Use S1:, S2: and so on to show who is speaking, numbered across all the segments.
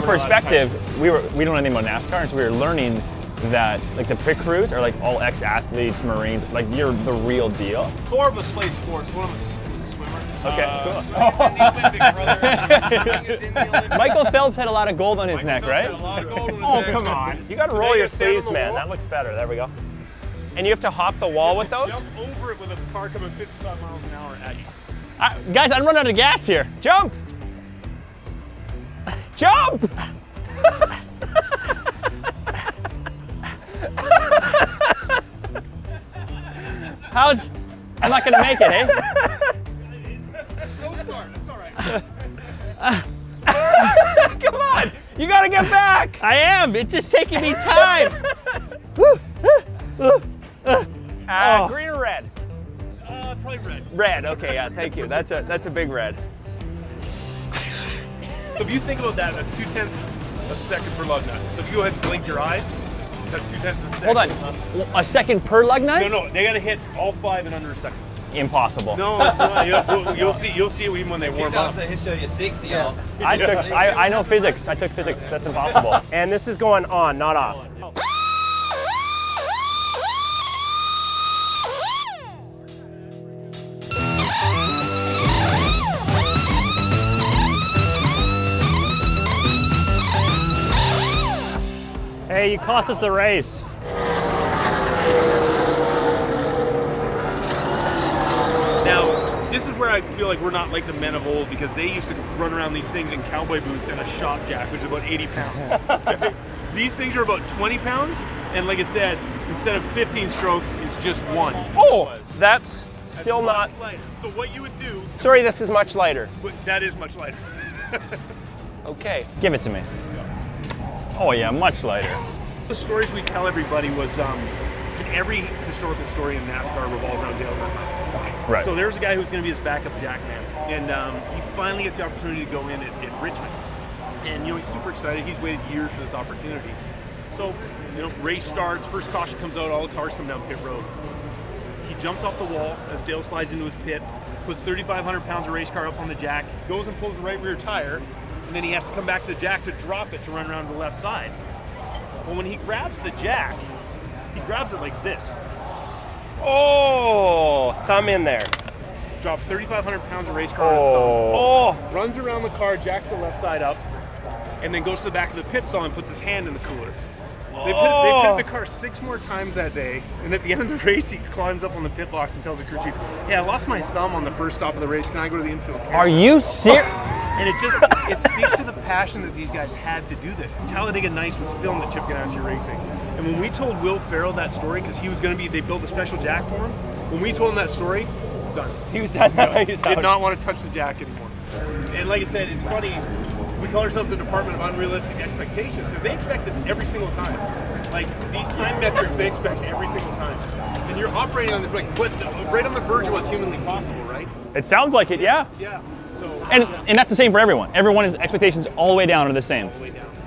S1: for perspective, we were we don't know anything about NASCAR, and so we were learning that like the pit crews are like all ex-athletes, Marines, like you're the real deal.
S2: Four of us played sports. One of us was a swimmer.
S1: Okay,
S2: Uh,
S1: cool.
S3: He's in the Olympics, brother. Swimming is in the Olympics.
S1: Michael Phelps had a lot of gold on his neck, right?
S3: A lot of gold in his
S2: Oh,
S3: neck.
S2: come on.
S4: You got to roll your
S2: you
S4: sleeves, man. That looks better. There we go. And you have to hop the wall with those?
S2: Jump over it with a car coming 55 miles an hour at you.
S1: I, guys, I'm running out of gas here. Jump! Jump! How's? I'm not gonna make it, eh?
S2: Slow start. That's all right.
S1: Come on! You gotta get back! I am. It's just taking me time.
S4: Uh, Green or red?
S2: Uh, probably red.
S4: Red. Okay, yeah. Thank you. That's a that's a big red.
S2: So if you think about that, that's two tenths of a second per lug nut. So if you go ahead and blink your eyes, that's two tenths of a second.
S1: Hold on. A second per lug nut?
S2: No, no, they gotta hit all five in under a second.
S1: Impossible.
S2: No, it's not. You'll, you'll see. You'll see it even when they warm up.
S3: He'll show you 60 off.
S1: I took. I, I know physics. I took physics. That's impossible.
S4: And this is going on, not off. Hey, you cost us the race.
S2: Now, this is where I feel like we're not like the men of old because they used to run around these things in cowboy boots and a shop jack, which is about 80 pounds. Okay? these things are about 20 pounds, and like I said, instead of 15 strokes, it's just one.
S4: Oh, that's still
S2: Much
S4: not.
S2: lighter. So what you would do,
S4: Sorry, this is much lighter.
S2: but that is much lighter.
S4: Okay.
S1: Give it to me. Oh yeah, much lighter.
S2: The stories we tell everybody was, um, and every historical story in NASCAR revolves around Dale Earnhardt.
S1: Right.
S2: So there's a guy who's going to be his backup jackman, and um, he finally gets the opportunity to go in at, at Richmond. And you know he's super excited. He's waited years for this opportunity. So you know, race starts. First caution comes out. All the cars come down pit road. He jumps off the wall as Dale slides into his pit, puts 3,500 pounds of race car up on the jack, goes and pulls the right rear tire, and then he has to come back to the jack to drop it to run around to the left side. Well, when he grabs the jack, he grabs it like this.
S4: Oh, thumb in there.
S2: drops 3,500 pounds of race car on oh. his thumb.
S4: Oh,
S2: Runs around the car, jacks the left side up, and then goes to the back of the pit stall and puts his hand in the cooler. They pit, they
S4: Oh.
S2: pit the car six more times that day, and at the end of the race, he climbs up on the pit box and tells the crew chief, "Hey, I lost my thumb on the first stop of the race. Can I go to the infield?"
S1: Are you serious?
S2: And it just it speaks to the passion that these guys had to do this. Talladega Nights was filmed at Chip Ganassi Racing, and when we told Will Ferrell that story, because he was going to be, they built a special jack for him. When we told him that story, done.
S4: he was done. He was
S2: Did
S4: out.
S2: not want to touch the jack anymore. And like I said, it's funny. We call ourselves the Department of Unrealistic Expectations because they expect this every single time. Like these time metrics, they expect every single time. And you're operating on the like, what, right on the verge of what's humanly possible, right?
S1: It sounds like it, yeah.
S2: Yeah.
S1: And and that's the same for everyone. Everyone's expectations all the way down are the same.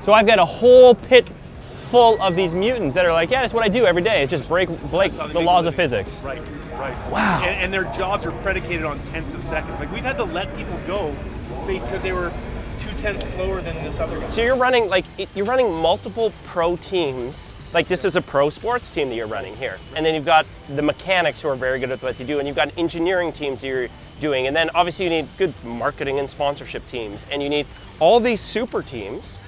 S1: So I've got a whole pit full of these mutants that are like, yeah, that's what I do every day. It's just break break
S2: That's how they
S1: the laws of physics.
S2: Right, right.
S1: Wow.
S2: And, and their jobs are predicated on tenths of seconds. Like we've had to let people go because they were two tenths slower than this other guy.
S4: So you're running like you're running multiple pro teams. Like this is a pro sports team that you're running here, and then you've got the mechanics who are very good at what they do, and you've got engineering teams that you're doing, and then obviously you need good marketing and sponsorship teams, and you need all these super teams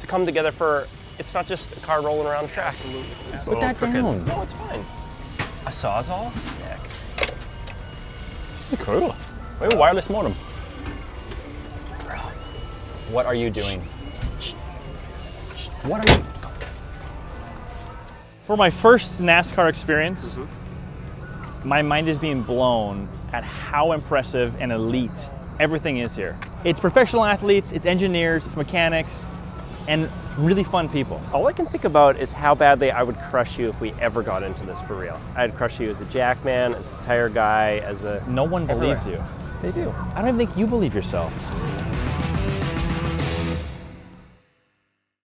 S4: to come together for. It's not just a car rolling around the track. It's
S1: Put that oh,
S4: crooked.
S1: down.
S4: No, it's fine. A sawzall. Sick.
S1: This is cool. We have a wireless modem. What are you doing? What are you?
S5: For my first NASCAR experience, mm-hmm. my mind is being blown at how impressive and elite everything is here. It's professional athletes, it's engineers, it's mechanics, and really fun people.
S4: All I can think about is how badly I would crush you if we ever got into this for real. I'd crush you as a jackman, as a tire guy, as the.
S5: No one believes you.
S4: They do.
S5: I don't even think you believe yourself.